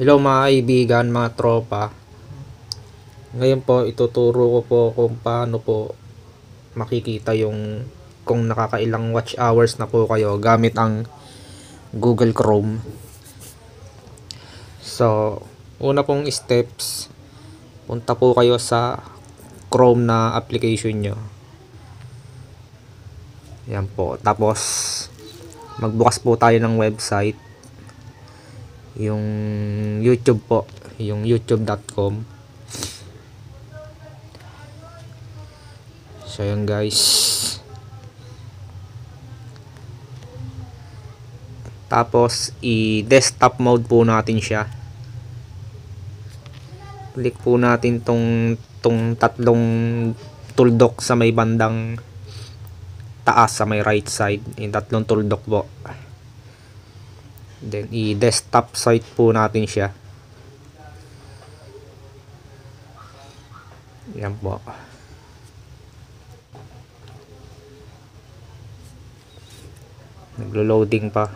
Hello mga kaibigan, mga tropa. Ngayon po ituturo ko po kung paano po makikita yung kung nakakailang watch hours na po kayo gamit ang Google Chrome. So, una pong steps, punta po kayo sa Chrome na application nyo. Yan po. Tapos, magbukas po tayo ng website yung YouTube po, yung youtube.com. So yun guys. Tapos i-desktop mode po natin siya. Click po natin tong tong tatlong tuldok sa may bandang taas sa may right side. Yung tatlong tuldok po. Then, i-desktop site po natin siya. Yan po. Naglo-loading pa.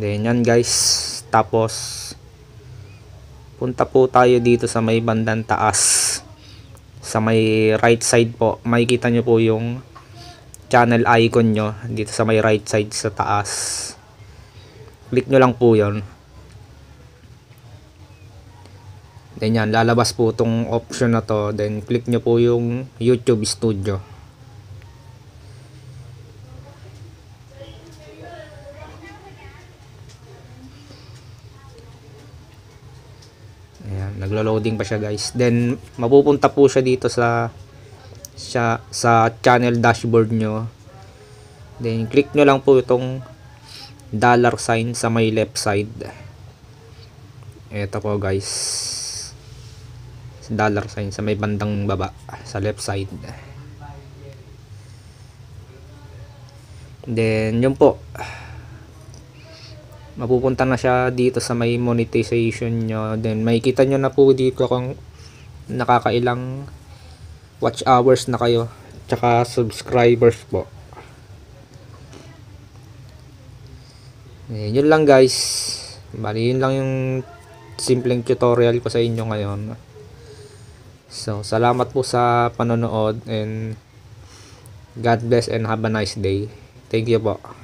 Then, yan guys. Tapos, punta po tayo dito sa may bandang taas. Sa may right side po. Makikita nyo po yung channel icon nyo dito sa may right side sa taas click nyo lang po yon then yan lalabas po tong option na to then click nyo po yung youtube studio Ayan, naglo-loading pa siya guys. Then mapupunta po siya dito sa sa sa channel dashboard nyo. Then click nyo lang po itong dollar sign sa may left side. Ito po guys. Dollar sign sa may bandang baba sa left side. Then yun po. Mapupunta na siya dito sa may monetization nyo. Then makikita nyo na po dito kung nakakailang watch hours na kayo. Tsaka subscribers po. Ayan, yun lang guys. Bali, yun lang yung simpleng tutorial ko sa inyo ngayon. So, salamat po sa panonood and God bless and have a nice day. Thank you po.